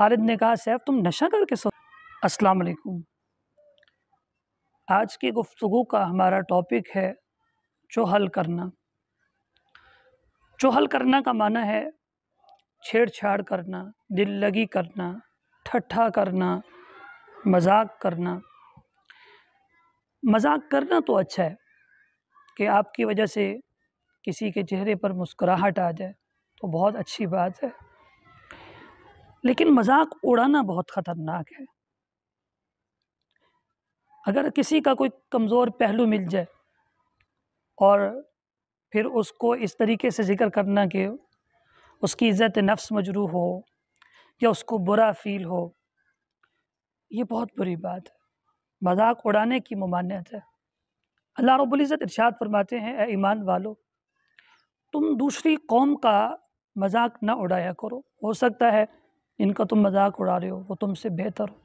खालिद ने कहा सैफ तुम नशा करके सो अस्सलाम वालेकुम। आज की गुफ्तु का हमारा टॉपिक है चोहल करना। चोहल करना का माना है छेड़छाड़ करना दिल लगी करना, ठट्ठा करना, मज़ाक करना। मज़ाक करना तो अच्छा है कि आपकी वजह से किसी के चेहरे पर मुस्कुराहट आ जाए तो बहुत अच्छी बात है। लेकिन मज़ाक उड़ाना बहुत ख़तरनाक है। अगर किसी का कोई कमज़ोर पहलू मिल जाए और फिर उसको इस तरीके से ज़िक्र करना कि उसकी इज़्ज़त नफ्स मजरू हो या उसको बुरा फ़ील हो, ये बहुत बुरी बात है। मज़ाक उड़ाने की ममानियत है। अल्लाह रब्बुल इरशाद फरमाते हैं ए ईमान वालो, तुम दूसरी कौम का मज़ाक ना उड़ाया करो। हो सकता है इनका तुम मज़ाक उड़ा रहे हो, वो तुमसे बेहतर हो।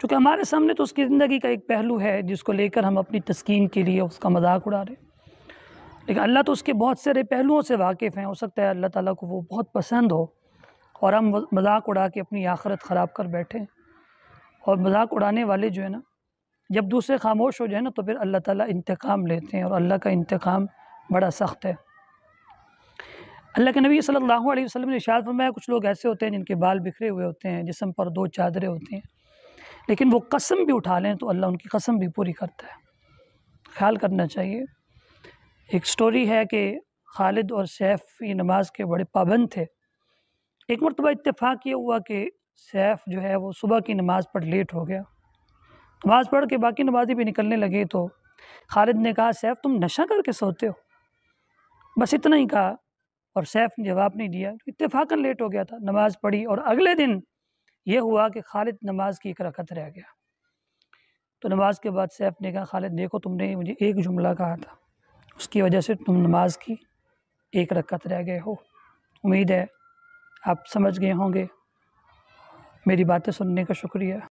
चूँकि हमारे सामने तो उसकी ज़िंदगी का एक पहलू है, जिसको लेकर हम अपनी तस्कीन के लिए उसका मज़ाक उड़ा रहे लेकिन अल्लाह तो उसके बहुत सारे पहलुओं से वाकिफ़ हैं। हो सकता है अल्लाह ताला को वो बहुत पसंद हो और हम मज़ाक उड़ा के अपनी आखरत ख़राब कर बैठें और मज़ाक उड़ाने वाले जो है ना, जब दूसरे खामोश हो जाए ना तो फिर अल्लाह ताला इंतकाम लेते हैं और अल्लाह का इंतकाम बड़ा सख्त है। अल्लाह के नबी सल्लल्लाहु अलैहि वसल्लम ने इशार फरमाया, कुछ लोग ऐसे होते हैं जिनके बाल बिखरे हुए होते हैं, जिसम पर दो चादरें होती हैं, लेकिन वो कसम भी उठा लें तो अल्लाह उनकी कसम भी पूरी करता है। ख्याल करना चाहिए। एक स्टोरी है कि खालिद और सैफ़ ये नमाज़ के बड़े पाबंद थे। एक मरतबा इतफ़ाक़ ये हुआ कि सैफ़ जो है वो सुबह की नमाज़ पर लेट हो गया। नमाज़ पढ़ के बाकी नमाजी भी निकलने लगे तो खालिद ने कहा, सैफ़ तुम नशा करके सोते हो? बस इतना ही कहा और सैफ़ ने जवाब नहीं दिया तो इतफाक़न लेट हो गया था। नमाज़ पढ़ी और अगले दिन यह हुआ कि खालिद नमाज़ की एक रकत रह गया। तो नमाज़ के बाद सैफ ने कहा, खालिद, देखो तुमने मुझे एक जुमला कहा था। उसकी वजह से तुम नमाज़ की एक रकत रह गए हो। उम्मीद है आप समझ गए होंगे। मेरी बातें सुनने का शुक्रिया।